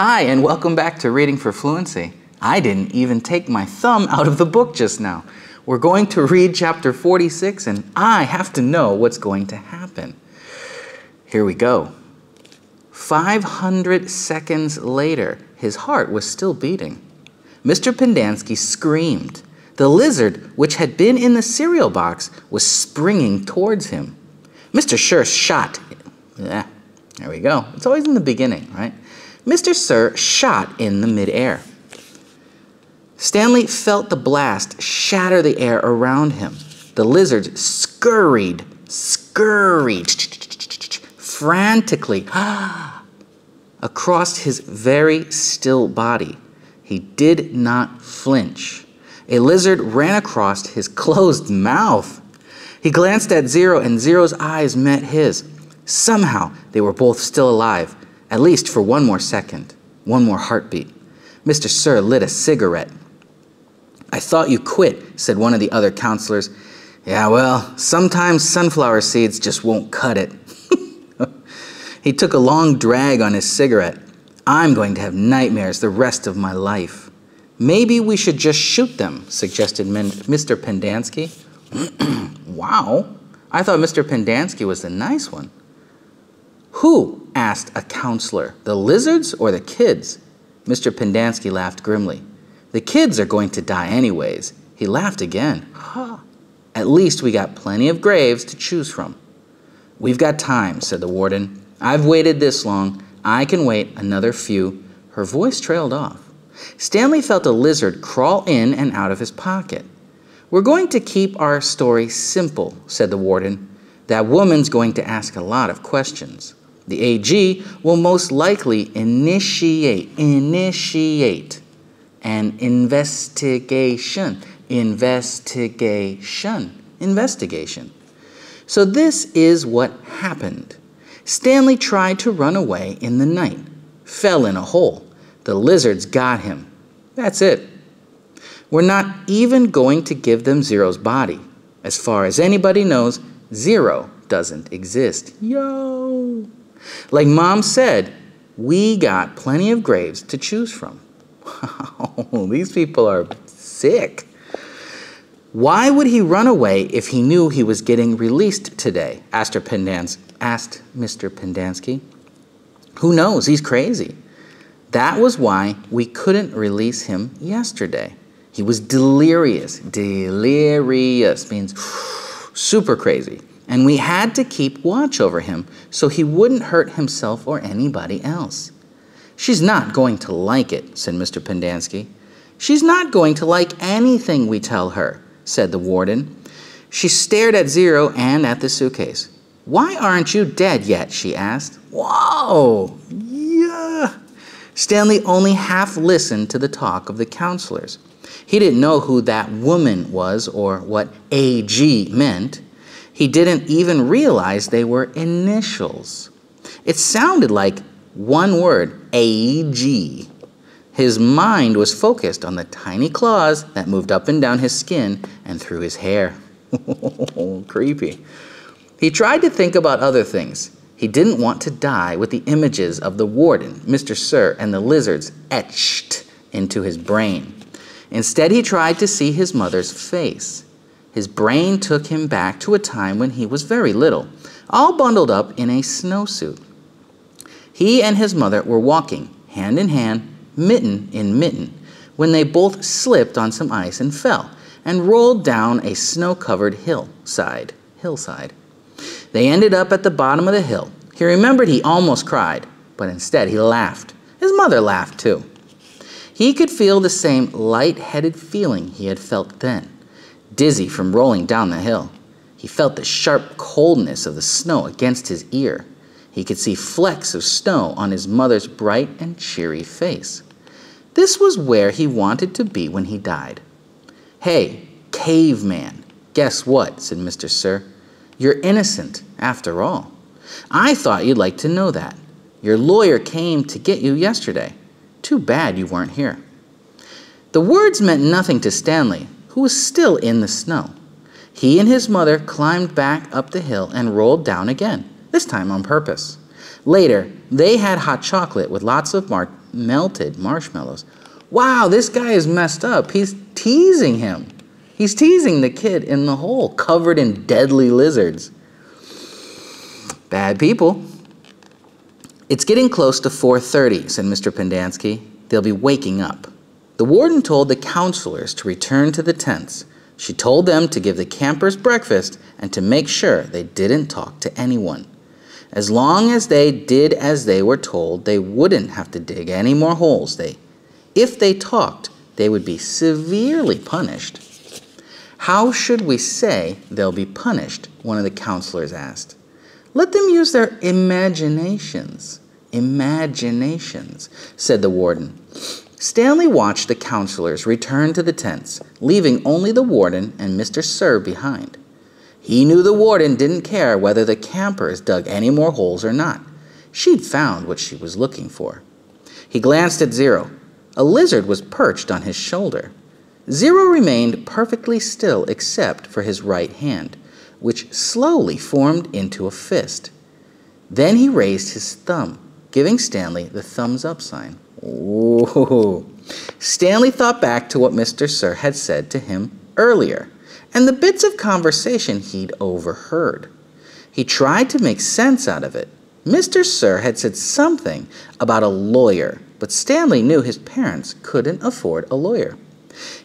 Hi, and welcome back to Reading for Fluency. I didn't even take my thumb out of the book just now. We're going to read chapter 46, and I have to know what's going to happen. Here we go. 500 seconds later, his heart was still beating. Mr. Pendanski screamed. The lizard, which had been in the cereal box, was springing towards him. Mr. Sir shot. Yeah, there we go. It's always in the beginning, right? Mr. Sir shot in the midair. Stanley felt the blast shatter the air around him. The lizards scurried, scurried frantically across his very still body. He did not flinch. A lizard ran across his closed mouth. He glanced at Zero, and Zero's eyes met his. Somehow, they were both still alive, at least for one more second, one more heartbeat. Mr. Sir lit a cigarette. I thought you quit, said one of the other counselors. Yeah, well, sometimes sunflower seeds just won't cut it. he took a long drag on his cigarette. I'm going to have nightmares the rest of my life. Maybe we should just shoot them, suggested Mr. Pendanski. wow, I thought Mr. Pendanski was the nice one. Who? Asked a counselor. The lizards or the kids? Mr. Pendanski laughed grimly. The kids are going to die anyways. He laughed again. At least we got plenty of graves to choose from. We've got time, said the warden. I've waited this long. I can wait another few. Her voice trailed off. Stanley felt a lizard crawl in and out of his pocket. We're going to keep our story simple, said the warden. That woman's going to ask a lot of questions. The AG will most likely initiate, initiate an investigation, investigation, investigation. So this is what happened. Stanley tried to run away in the night, fell in a hole. The lizards got him. That's it. We're not even going to give them Zero's body. As far as anybody knows, Zero doesn't exist. Yo! Like mom said, we got plenty of graves to choose from. Wow, these people are sick. Why would he run away if he knew he was getting released today? Asked, Pendans- asked Mr. Pendanski. Who knows? He's crazy. That was why we couldn't release him yesterday. He was delirious. Delirious means super crazy. And we had to keep watch over him so he wouldn't hurt himself or anybody else. She's not going to like it, said Mr. Pendanski. She's not going to like anything we tell her, said the warden. She stared at Zero and at the suitcase. Why aren't you dead yet? she asked. Whoa! Yeah! Stanley only half listened to the talk of the counselors. He didn't know who that woman was or what AG meant. He didn't even realize they were initials. It sounded like one word, AG. His mind was focused on the tiny claws that moved up and down his skin and through his hair. Creepy. He tried to think about other things. He didn't want to die with the images of the warden, Mr. Sir, and the lizards etched into his brain. Instead, he tried to see his mother's face. His brain took him back to a time when he was very little, all bundled up in a snowsuit. He and his mother were walking, hand in hand, mitten in mitten, when they both slipped on some ice and fell, and rolled down a snow covered hillside. Hillside. They ended up at the bottom of the hill. He remembered he almost cried, but instead he laughed. His mother laughed too. He could feel the same light-headed feeling he had felt then, dizzy from rolling down the hill. He felt the sharp coldness of the snow against his ear. He could see flecks of snow on his mother's bright and cheery face. This was where he wanted to be when he died. Hey, caveman, guess what? said Mr. Sir. You're innocent, after all. I thought you'd like to know that. Your lawyer came to get you yesterday. Too bad you weren't here. The words meant nothing to Stanley, who was still in the snow. He and his mother climbed back up the hill and rolled down again, this time on purpose. Later, they had hot chocolate with lots of mar- melted marshmallows. Wow, this guy is messed up. He's teasing him. He's teasing the kid in the hole, covered in deadly lizards. Bad people. It's getting close to 4:30, said Mr. Pendanski. They'll be waking up. The warden told the counselors to return to the tents. She told them to give the campers breakfast and to make sure they didn't talk to anyone. As long as they did as they were told, they wouldn't have to dig any more holes. They, if they talked, they would be severely punished. How should we say they'll be punished? One of the counselors asked. Let them use their imaginations. Imaginations, said the warden. Stanley watched the counselors return to the tents, leaving only the warden and Mr. Sir behind. He knew the warden didn't care whether the campers dug any more holes or not. She'd found what she was looking for. He glanced at Zero. A lizard was perched on his shoulder. Zero remained perfectly still except for his right hand, which slowly formed into a fist. Then he raised his thumb, giving Stanley the thumbs up sign. Ooh. Stanley thought back to what Mr. Sir had said to him earlier and the bits of conversation he'd overheard. He tried to make sense out of it. Mr. Sir had said something about a lawyer, but Stanley knew his parents couldn't afford a lawyer.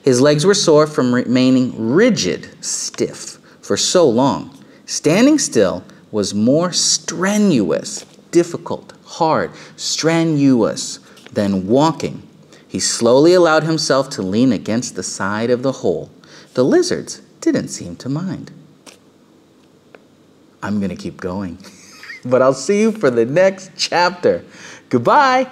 His legs were sore from remaining rigid, stiff, for so long. Standing still was more strenuous, difficult, hard, strenuous then walking. He slowly allowed himself to lean against the side of the hole. The lizards didn't seem to mind. I'm going to keep going, but I'll see you for the next chapter. Goodbye.